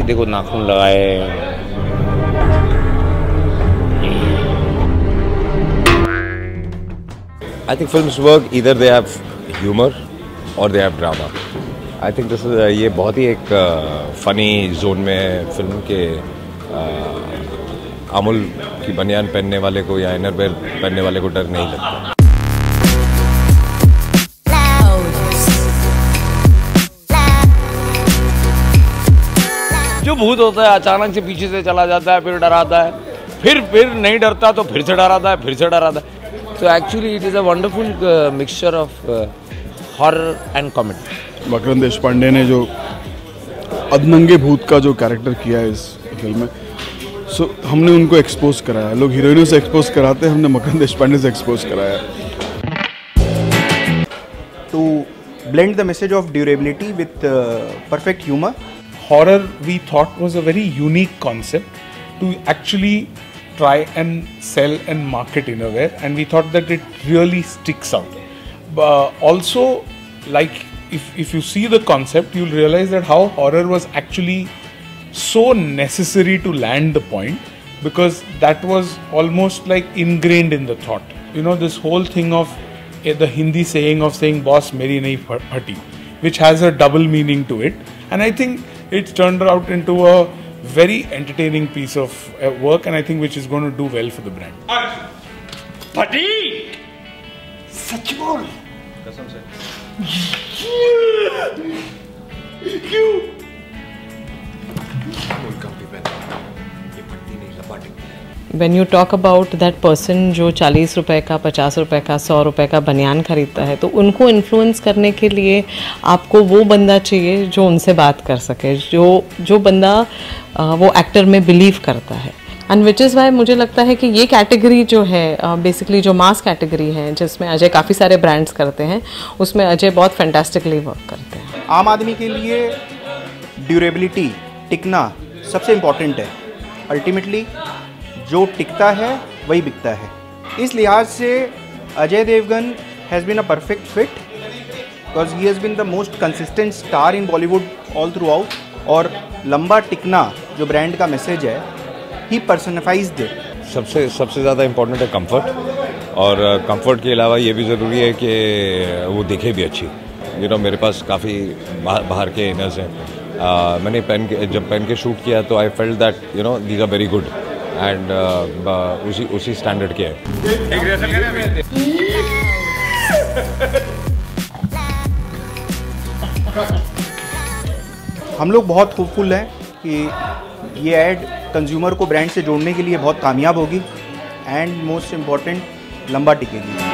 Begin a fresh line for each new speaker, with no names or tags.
ही देखो नाखून लगाए think films work. Either they have humor or they have drama. I think this is ये बहुत ही एक फनी जोन में फ़िल्म के अमूल की बनियान पहनने वाले को या इनर वेयर पहनने वाले को डर नहीं लगता। जो भूत होता है अचानक से पीछे से चला जाता है फिर डराता है फिर फिर नहीं डरता तो फिर से डराता है फिर से डराता है it is a wonderful uh, mixture of uh, horror and comedy.
मकरंद देशपांडे ने जो अदनंगे भूत का जो कैरेक्टर किया है इस फ़िल्म में सो so, हमने उनको एक्सपोज कराया लोग हीरोइनों से एक्सपोज कराते हैं हमने मकरंद देशपांडे से एक्सपोज कराया
to blend the message of durability with perfect humor.
Horror, we thought, was a very unique concept to actually try and sell and market innerwear, and we thought that it really sticks out. Uh, also, like if, if you see the concept, you'll realize that how horror was actually so necessary to land the point because that was almost like ingrained in the thought. You know, this whole thing of uh, the Hindi saying of saying boss meri nahi phati, which has a double meaning to it. And I think it's turned out into a very entertaining piece of uh, work and I think which is going to do well for the brand.
Buddy! सच बोल कसम से क्यों
when you talk about that person जो चालीस रुपए का, पचास रुपए का, सौ रुपए का बनियान खरीदता है तो उनको इन्फ्लुएंस करने के लिए आपको वो बंदा चाहिए जो उनसे बात कर सके, जो जो बंदा वो एक्टर में बिलीव करता है। एंड विच इज़ वाई मुझे लगता है कि ये कैटेगरी जो है बेसिकली जो मास कैटेगरी है, जिसमें अजय काफ़ी सारे ब्रांड्स करते हैं, उसमें अजय बहुत फैंटास्टिकली वर्क करते हैं।
आम आदमी के लिए ड्यूरेबिलिटी टिकना सबसे इंपॉर्टेंट है। अल्टीमेटली जो टिकता है वही बिकता है। इस लिहाज से Ajay Devgan has been a perfect fit because he has been the most consistent star in Bollywood all throughout और लंबा टिकना जो ब्रांड का मैसेज है ही पर्सनफाइज दे
सबसे सबसे ज़्यादा इम्पोर्टेंट है कंफर्ट और कंफर्ट uh, के अलावा ये भी ज़रूरी है कि वो दिखे भी अच्छी। यू you नो know, मेरे पास काफ़ी बाहर के इनर्स हैं। Uh, मैंने पेन के जब पेन के शूट किया तो I felt that you know these are very good and उसी उसी स्टैंडर्ड के है।
हम लोग बहुत होपफुल हैं कि ये ऐड कंज्यूमर को ब्रांड से जोड़ने के लिए बहुत कामयाब होगी। एंड मोस्ट इंपॉर्टेंट लंबा टिकेगी।